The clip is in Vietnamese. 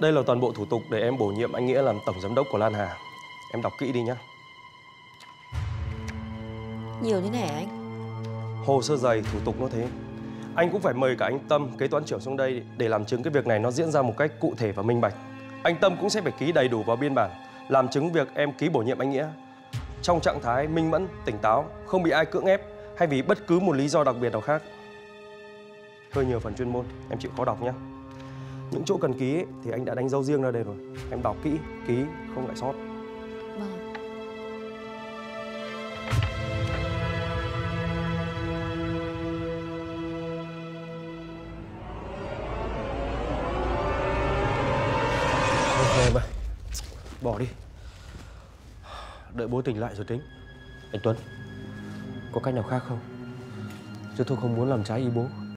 Đây là toàn bộ thủ tục để em bổ nhiệm anh Nghĩa làm tổng giám đốc của Lan Hà. Em đọc kỹ đi nhé. Nhiều thế này anh? Hồ sơ dày, thủ tục nó thế. Anh cũng phải mời cả anh Tâm, kế toán trưởng xuống đây để làm chứng cái việc này nó diễn ra một cách cụ thể và minh bạch. Anh Tâm cũng sẽ phải ký đầy đủ vào biên bản, làm chứng việc em ký bổ nhiệm anh Nghĩa. Trong trạng thái minh mẫn, tỉnh táo, không bị ai cưỡng ép hay vì bất cứ một lý do đặc biệt nào khác. Hơi nhiều phần chuyên môn, em chịu khó đọc nhé. Những chỗ cần ký ấy, thì anh đã đánh dấu riêng ra đây rồi. Em đọc kỹ, ký, không lại sót. Vâng. Mà Bỏ đi Đợi bố tỉnh lại rồi tính Anh Tuấn Có cách nào khác không Chứ tôi không muốn làm trái ý bố